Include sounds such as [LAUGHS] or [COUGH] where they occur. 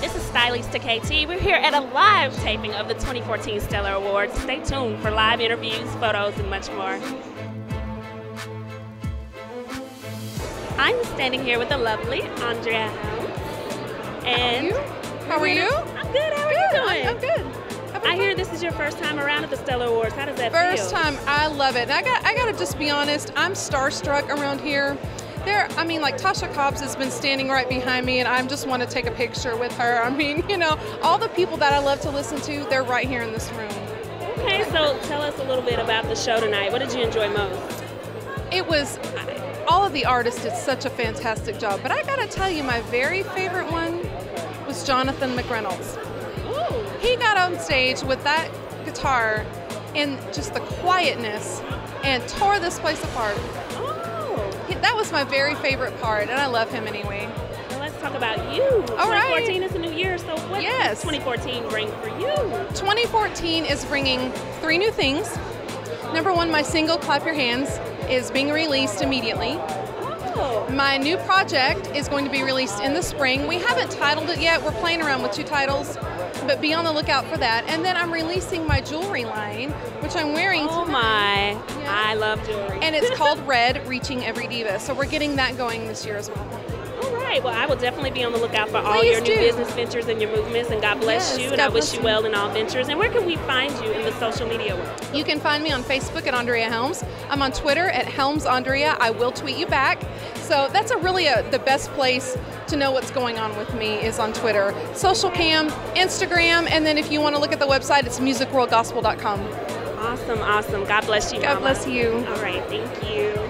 This is Stylista KT. We're here at a live taping of the 2014 Stellar Awards. Stay tuned for live interviews, photos, and much more. I'm standing here with the lovely Andrea Helms. And How are you? I'm good. How are you doing? I'm, good. I hear this is your first time around at the Stellar Awards. How does that First feel? time, I love it. And I got, I got to just be honest. I'm starstruck around here. There, I mean, like Tasha Cobbs has been standing right behind me, and I just want to take a picture with her. I mean, [LAUGHS] you know, all the people that I love to listen to, they're right here in this room. Okay, so tell us a little bit about the show tonight. What did you enjoy most? It was, all of the artists did such a fantastic job. But I got to tell you, my very favorite one was Jonathan McReynolds. Ooh. He got on stage with that guitar and just the quietness and tore this place apart. Oh, That was my very favorite part, and I love him anyway. Well, let's talk about you. All right. 2014 is a new year, so what Yes. does 2014 bring for you? 2014 is bringing three new things. Number one, my single "Clap Your Hands" is being released immediately. Oh. My new project is going to be released in the spring. We haven't titled it yet. We're playing around with two titles, but be on the lookout for that. And then I'm releasing my jewelry line, which I'm wearing Oh tonight. my. Yeah. I love jewelry. And it's called Red, Reaching Every Diva. So we're getting that going this year as well. Right. Well, I will definitely be on the lookout for all Please your new business ventures and your movements. And God bless Yes, you. And God I wish you you. well in all ventures. And where can we find you in the social media world? You can find me on Facebook at Andrea Helms. I'm on Twitter at Helms Andrea. I will tweet you back. So that's a really a, the best place to know what's going on with me is on Twitter. Social Cam, Instagram, and then if you want to look at the website, it's musicworldgospel.com. Awesome. Awesome. God bless you. God Mama. bless you. All right. Thank you.